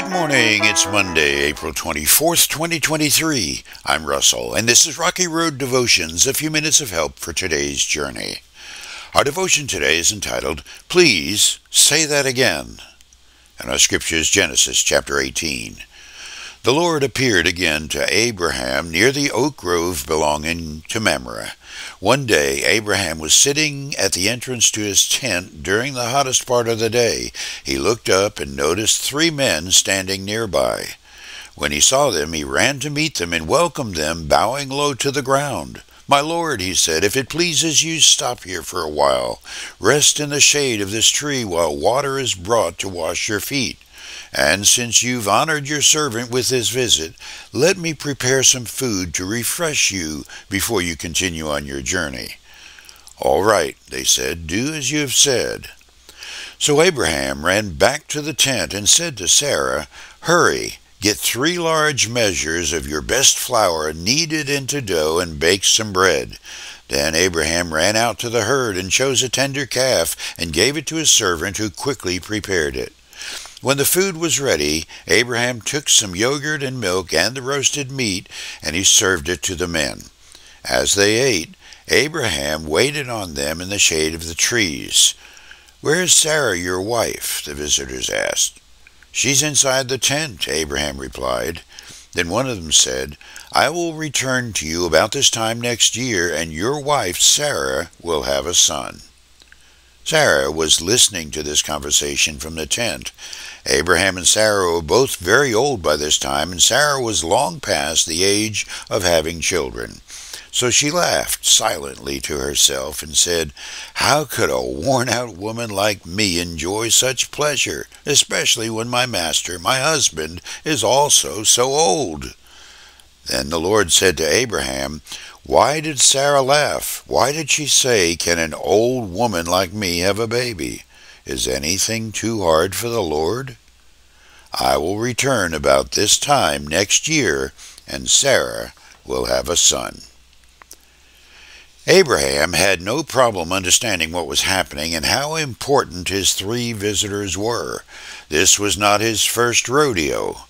Good morning. It's Monday, April 24th, 2023. I'm Russell, and this is Rocky Road Devotions, a few minutes of help for today's journey. Our devotion today is entitled, Please Say That Again. And our scripture is Genesis chapter 18. The Lord appeared again to Abraham near the oak grove belonging to Mamre. One day Abraham was sitting at the entrance to his tent during the hottest part of the day. He looked up and noticed three men standing nearby. When he saw them, he ran to meet them and welcomed them, bowing low to the ground. My lord, he said, if it pleases you, stop here for a while. Rest in the shade of this tree while water is brought to wash your feet. And since you've honored your servant with this visit, let me prepare some food to refresh you before you continue on your journey. All right, they said, do as you have said. So Abraham ran back to the tent and said to Sarah, Hurry, get three large measures of your best flour, knead it into dough, and bake some bread. Then Abraham ran out to the herd and chose a tender calf and gave it to his servant, who quickly prepared it. When the food was ready, Abraham took some yogurt and milk and the roasted meat, and he served it to the men. As they ate, Abraham waited on them in the shade of the trees. Where is Sarah, your wife? the visitors asked. She's inside the tent, Abraham replied. Then one of them said, I will return to you about this time next year, and your wife, Sarah, will have a son. Sarah was listening to this conversation from the tent. Abraham and Sarah were both very old by this time, and Sarah was long past the age of having children. So she laughed silently to herself and said, How could a worn out woman like me enjoy such pleasure, especially when my master, my husband, is also so old? Then the Lord said to Abraham, why did Sarah laugh? Why did she say, Can an old woman like me have a baby? Is anything too hard for the Lord? I will return about this time next year, and Sarah will have a son. Abraham had no problem understanding what was happening and how important his three visitors were. This was not his first rodeo.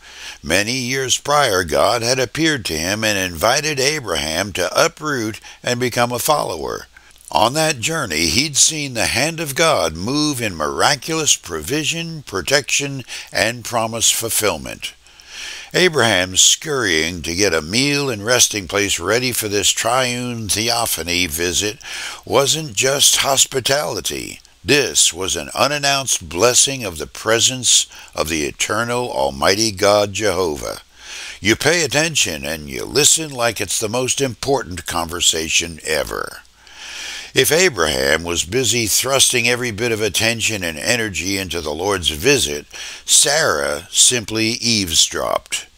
Many years prior, God had appeared to him and invited Abraham to uproot and become a follower. On that journey, he'd seen the hand of God move in miraculous provision, protection, and promise fulfillment. Abraham's scurrying to get a meal and resting place ready for this triune theophany visit wasn't just hospitality. This was an unannounced blessing of the presence of the eternal Almighty God Jehovah. You pay attention and you listen like it's the most important conversation ever. If Abraham was busy thrusting every bit of attention and energy into the Lord's visit, Sarah simply eavesdropped.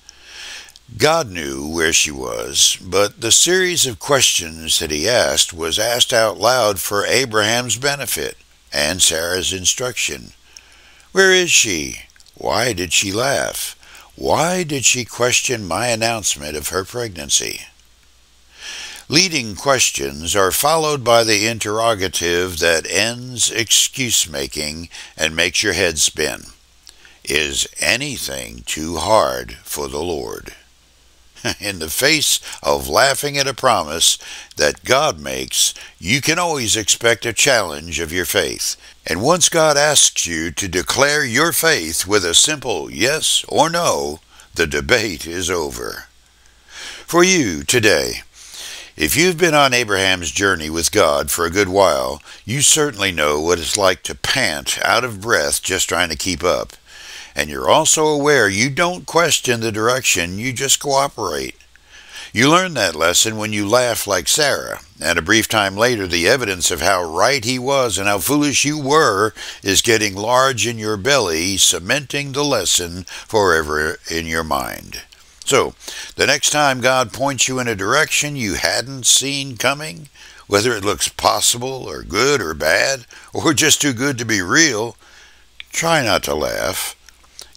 God knew where she was, but the series of questions that he asked was asked out loud for Abraham's benefit and Sarah's instruction. Where is she? Why did she laugh? Why did she question my announcement of her pregnancy? Leading questions are followed by the interrogative that ends excuse making and makes your head spin. Is anything too hard for the Lord? in the face of laughing at a promise that God makes, you can always expect a challenge of your faith. And once God asks you to declare your faith with a simple yes or no, the debate is over. For you today, if you've been on Abraham's journey with God for a good while, you certainly know what it's like to pant out of breath just trying to keep up and you're also aware you don't question the direction, you just cooperate. You learn that lesson when you laugh like Sarah, and a brief time later the evidence of how right he was and how foolish you were is getting large in your belly, cementing the lesson forever in your mind. So, the next time God points you in a direction you hadn't seen coming, whether it looks possible or good or bad, or just too good to be real, try not to laugh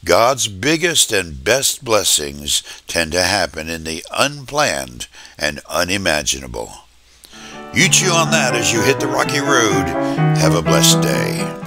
God's biggest and best blessings tend to happen in the unplanned and unimaginable. You chew on that as you hit the rocky road. Have a blessed day.